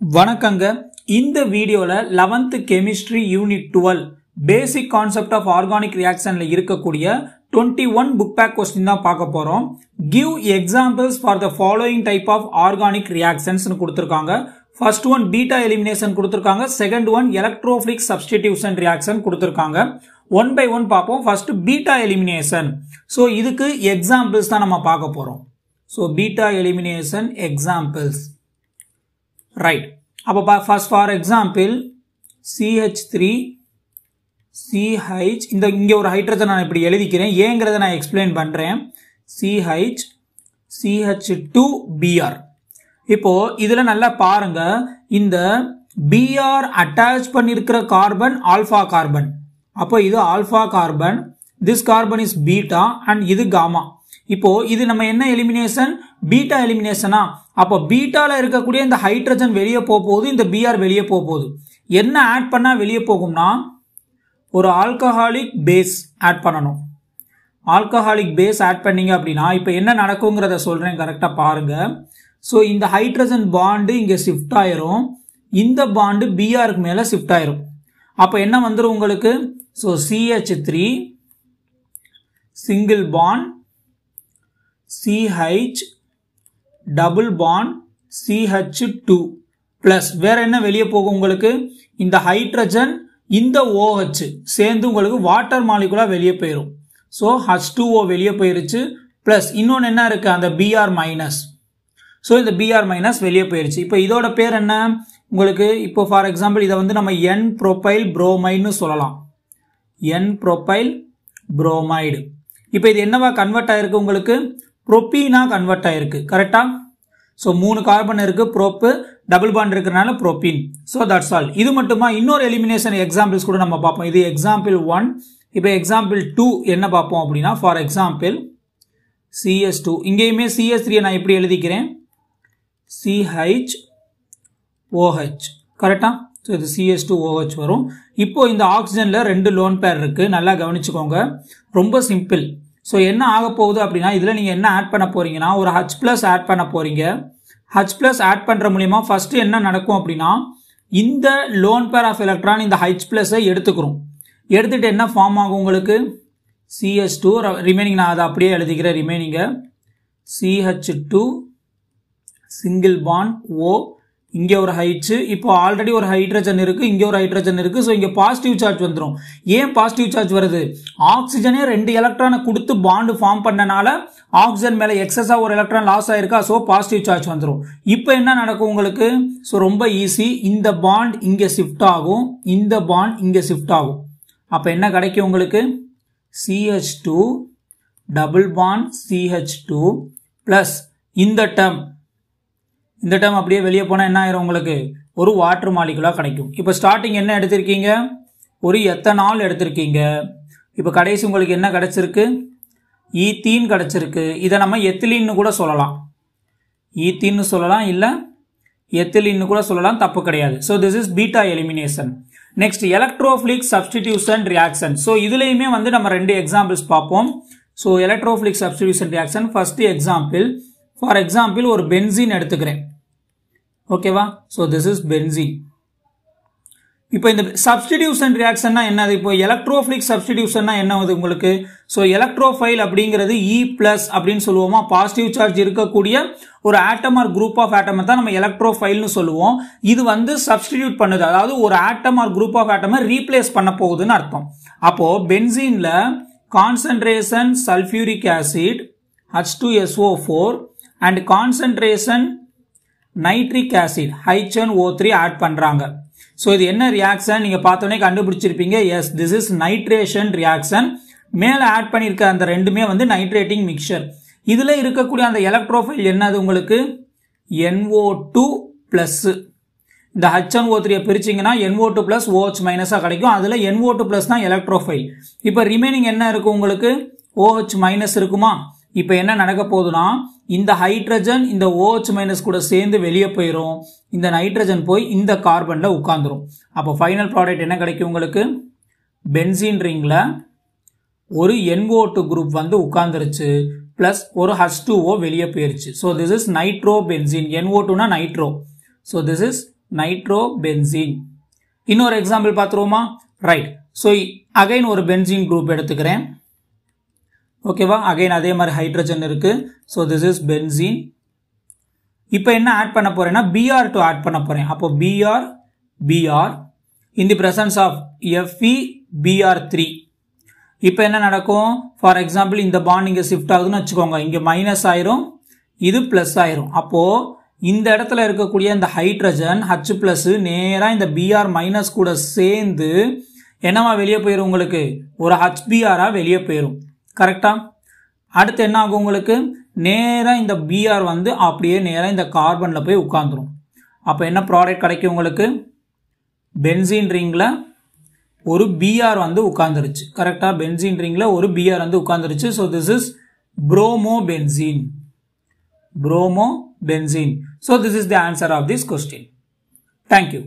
வணக்கங்க. இந்த வீடியோவில் eleventh chemistry unit twelve basic concept of organic ரியாக்ஷனில் இருக்கக்கூடிய twenty one book back question தான் பார்க்க போகிறோம் give examples for the following type of organic ரியாக்ஷன்ஸ்னு கொடுத்துருக்காங்க. ஃபர்ஸ்ட் ஒன் பீட்டா எலிமினேஷன் கொடுத்துருக்காங்க. Second one electrophilic substitution reaction கொடுத்துருக்காங்க. ஒன் பை ஒன் பார்ப்போம். First beta elimination so இதுக்கு examples தான் நம்ம பார்க்க போகிறோம் so beta elimination examples right அப்போ first for example CH three CH இந்த இங்கே ஒரு ஹைட்ரஜன் நான் இப்படி எழுதிக்கிறேன். ஏங்கிறத நான் எக்ஸ்பிளைன் பண்ணுறேன் சிஹெச் சிஹெச் டூ பிஆர் இப்போது இதில் நல்லா பாருங்க. இந்த பிஆர் அட்டாச் பண்ணியிருக்கிற கார்பன் ஆல்ஃபா கார்பன் அப்போ இது alpha carbon this carbon is beta and இது காமா இப்போ இது நம்ம என்ன எலிமினேஷன் பீட்டா எலிமினேஷனா அப்போ பீட்டாவில் இருக்கக்கூடிய இந்த ஹைட்ரஜன் வெளியே போக போகுது இந்த பிஆர் வெளியே போக போகுது. என்ன ஆட் பண்ணால் வெளியே போகும்னா ஒரு ஆல்கஹாலிக் பேஸ் ஆட் பண்ணணும். ஆல்கஹாலிக் பேஸ் ஆட் பண்ணீங்க அப்படின்னா இப்போ என்ன நடக்குங்கிறத சொல்கிறேன் கரெக்டாக பாருங்கள் ஸோ இந்த ஹைட்ரஜன் பாண்டு இங்கே ஷிஃப்ட் ஆயிரும். இந்த பாண்டு பிஆருக்கு மேலே ஷிஃப்ட் ஆயிரும். அப்போ என்ன வந்துடும் உங்களுக்கு? So CH three single bond CH double bond CH two plus வேற என்ன வெளியே போகும் உங்களுக்கு? இந்த ஹைட்ரஜன் இந்த ஓஹெச் சேர்ந்து உங்களுக்கு வாட்டர் மாலிகுலாக வெளியே போயிடும் ஸோ ஹச் டூ ஓ வெளியே போயிருச்சு. ப்ளஸ் இன்னொன்று என்ன இருக்குது அந்த பிஆர் மைனஸ் ஸோ இந்த பிஆர் மைனஸ் வெளியே போயிருச்சு. இப்போ இதோட பேர் என்ன? உங்களுக்கு இப்போ ஃபார் எக்ஸாம்பிள் இதை வந்து நம்ம என் ப்ரொபைல் புரோமைடுன்னு சொல்லலாம். என் ப்ரொபைல் புரோமைடு இப்போ இது என்னவா கன்வெர்ட் ஆயிருக்கு உங்களுக்கு? ப்ரொப்பீனாக கன்வெர்ட் ஆயிருக்கு கரெக்டாக ஸோ மூணு கார்பன் இருக்குது ப்ரோப்பு டபுள் பாண்ட் இருக்கிறனால ப்ரோப்பீன் ஸோ தட்ஸ் ஆல் இது மட்டுமா? இன்னொரு எலிமினேஷன் எக்ஸாம்பிள்ஸ் கூட நம்ம பார்ப்போம். இது எக்ஸாம்பிள் ஒன் இப்போ எக்ஸாம்பிள் டூ என்ன பார்ப்போம் அப்படின்னா ஃபார் எக்ஸாம்பிள் சிஎஸ் டூ இங்கேயுமே சிஎஸ் த்ரீயை நான் எப்படி எழுதிக்கிறேன்? சிஹெச் ஓஹெச் கரெக்டாக ஸோ இது சிஎஸ் டூ ஓஹெச் வரும். இப்போது இந்த ஆக்சிஜனில் ரெண்டு லோன் பேர் இருக்குது நல்லா கவனிச்சுக்கோங்க. ரொம்ப சிம்பிள் ஸோ என்ன ஆக போகுது அப்படின்னா இதில் நீங்கள் என்ன ஆட் பண்ண போறீங்கன்னா ஒரு ஹச் ப்ளஸ் ஆட் பண்ண போறீங்க. ஹச் ப்ளஸ் ஆட் பண்ணுற மூலிமா ஃபர்ஸ்ட் என்ன நடக்கும் அப்படின்னா இந்த லோன் பேர் ஆஃப் எலக்ட்ரான் இந்த ஹச் ப்ளஸை எடுத்துக்கிறோம். எடுத்துகிட்டு என்ன ஃபார்ம் ஆகும் உங்களுக்கு? சிஎஸ் டூ ரிமைனிங் நான் அதை அப்படியே எழுதிக்கிறேன் ரிமைனிங்கை CH two single bond O இங்கே ஒரு ஹைட்ஸு இப்போ ஆல்ரெடி ஒரு ஹைட்ரஜன் இருக்குது இங்கே ஒரு ஹைட்ரஜன் இருக்குது ஸோ இங்கே பாசிட்டிவ் சார்ஜ் வந்துடும் ஏன் பாசிட்டிவ் சார்ஜ் வருது? ஆக்சிஜனே ரெண்டு எலக்ட்ரானை கொடுத்து பாண்டு ஃபார்ம் பண்ணனால ஆக்சிஜன் மேலே எக்ஸஸாக ஒரு எலக்ட்ரான் லாஸ் ஆயிருக்கா? ஸோ பாசிட்டிவ் சார்ஜ் வந்துடும் இப்போ என்ன நடக்கும் உங்களுக்கு? ஸோ ரொம்ப ஈஸி இந்த பாண்ட் இங்கே ஷிஃப்ட் ஆகும். இந்த பாண்ட் இங்கே ஷிஃப்ட் ஆகும். அப்போ என்ன கிடைக்கும் உங்களுக்கு? CH two double bond CH two plus இந்த டேர்ம் இந்த டைம் அப்படியே வெளியே போனால் என்ன ஆயிரும் உங்களுக்கு? ஒரு வாட்டர் மாலிகுலாக கிடைக்கும். இப்போ ஸ்டார்டிங் என்ன எடுத்திருக்கீங்க? ஒரு எத்தனால் எடுத்திருக்கீங்க. இப்போ கடைசி உங்களுக்கு என்ன கிடச்சிருக்கு? ஈத்தீன் கிடச்சிருக்கு. இதை நம்ம எத்திலின்னு கூட சொல்லலாம். ஈத்தீன்னு சொல்லலாம் இல்லை எத்திலின்னு கூட சொல்லலாம் தப்பு கிடையாது. So this is beta elimination next electrophilic substitution reaction so இதுலேயுமே வந்து நம்ம ரெண்டு எக்ஸாம்பிள்ஸ் பார்ப்போம். So electrophilic substitution reaction first example for example ஒரு பென்சின் எடுத்துக்கிறேன். ஓகேவா? ஸோ திஸ் இஸ் பென்சின் இப்போ இந்த சப்ஸ்டிடியூஷன் ரியாக்ஷன்னா என்னது? இப்போ எலக்ட்ரோஃபிலிக் சப்ஸ்டிடியூஷன்னா என்ன ஆகுது உங்களுக்கு? ஸோ எலக்ட்ரோஃபைல் அப்படிங்கிறது e இ பிளஸ் அப்படின்னு சொல்லுவோமா? பாசிட்டிவ் சார்ஜ் இருக்கக்கூடிய ஒரு atom or group of atom தான் நம்ம எலக்ட்ரோஃபைல்னு சொல்லுவோம். இது வந்து சப்ஸ்டிடியூட் பண்ணுது. அதாவது ஒரு ஆட்டம் ஆர் குரூப் ஆஃப் ஆட்டமை ரீப்ளேஸ் பண்ண போகுதுன்னு அர்த்தம். அப்போ பென்சீனில் concentration sulphuric acid H two SO four and concentration nitric acid H N O three add பண்ணுறாங்க ஸோ இது என்ன ரியாக்ஷன் நீங்கள் பார்த்தோன்னே கண்டுபிடிச்சிருப்பீங்க. Yes this is nitration reaction மேலே ஆட் பண்ணியிருக்க அந்த ரெண்டுமே வந்து நைட்ரேட்டிங் மிக்சர் இதில் இருக்கக்கூடிய அந்த எலக்ட்ரோஃபைல் என்னது உங்களுக்கு? என்ஓ டூ ப்ளஸ்ஸு இந்த ஹச்என் ஓ த்ரீயை பிரிச்சிங்கன்னா என்ஓ டூ ப்ளஸ் ஓஹெச் மைனஸாக கிடைக்கும். அதில் என்ஓ டூ ப்ளஸ் தான் எலக்ட்ரோஃபைல் இப்போ ரிமைனிங் என்ன இருக்கும் உங்களுக்கு? ஓஹெச் மைனஸ் இருக்குமா? இப்போ என்ன நடக்க போகுதுன்னா இந்த ஹைட்ரஜன் இந்த ஓஹெச் மைனஸ் கூட சேர்ந்து வெளியே போயிடும் இந்த நைட்ரஜன் போய் இந்த கார்பனில் உட்காந்துரும் அப்போ ஃபைனல் ப்ராடக்ட் என்ன கிடைக்கும் உங்களுக்கு? பென்சின் ரிங்கில் ஒரு NO2 டூ குரூப் வந்து உட்காந்துருச்சு ப்ளஸ் ஒரு ஹச் டூ ஓ வெளியே போயிருச்சு. So this is nitrobenzene NO டூனா nitro so this is nitrobenzene இன்னொரு எக்ஸாம்பிள் பார்த்துருவோமா? ரைட் ஸோ அகைன் ஒரு பென்சின் குரூப் எடுத்துக்கிறேன். ஓகேவா அகைன் அதே மாதிரி ஹைட்ரஜன் இருக்கு. ஸோ திஸ் இஸ் பென்சீன் இப்போ என்ன ஆட் பண்ண போறேன்னா பிஆர் டூ ஆட் பண்ண போறேன். அப்போ BR BR in the presence of FE BR three இப்போ என்ன நடக்கும்? ஃபார் எக்ஸாம்பிள் இந்த பாண்ட் இங்கே ஷிஃப்ட் ஆகுதுன்னு வச்சுக்கோங்க. இங்கே மைனஸ் ஆயிரும். இது ப்ளஸ் ஆயிரும். அப்போ இந்த இடத்துல இருக்கக்கூடிய இந்த ஹைட்ரஜன் ஹச் பிளஸ் நேராக இந்த பிஆர் மைனஸ் கூட சேர்ந்து என்னவா வெளியே போயிடும் உங்களுக்கு? ஒரு ஹச்பிஆராக வெளியே போயிடும் கரெக்டாக அடுத்து என்ன ஆகும் உங்களுக்கு? நேராக இந்த பிஆர் வந்து அப்படியே நேராக இந்த கார்பனில் போய் உட்காந்துரும் அப்போ என்ன ப்ராடக்ட் கிடைக்கும் உங்களுக்கு? பென்சின் ரிங்கில் ஒரு பிஆர் வந்து உட்காந்துருச்சு கரெக்டாக பென்சின் ரிங்கில் ஒரு பிஆர் வந்து உட்காந்துருச்சு so this is bromobenzene bromobenzene so this is the answer of this question thank you